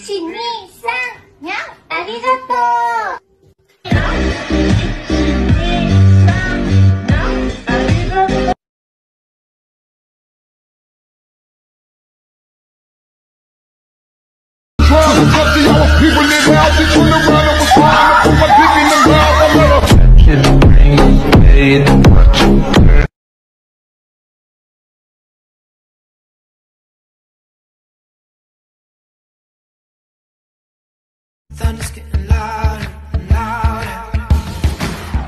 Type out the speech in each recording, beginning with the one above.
1、2、3、にゃん、ありがとう。 Thunder's getting louder and louder.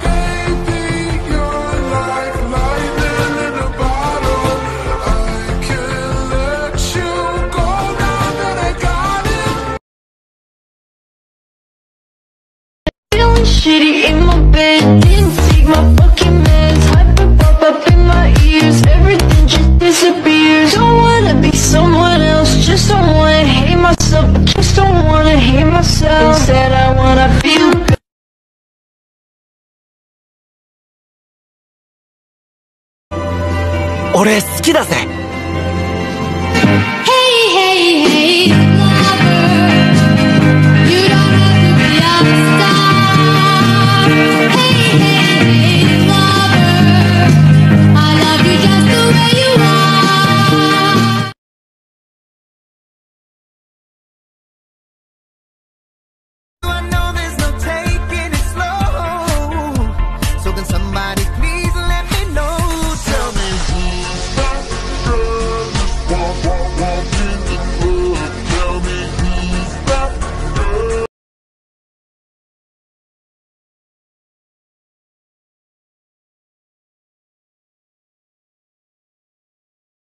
Baby, you're like lightning in a bottle. I can't let you go now that I got it. Feeling shitty in my bed, didn't take my fucking meds. Hyper pop up in my ears, everything just disappears. Don't wanna be someone else, just don't wanna hate myself. Just don't wanna hear myself. Instead, I wanna feel good. 俺好きだぜ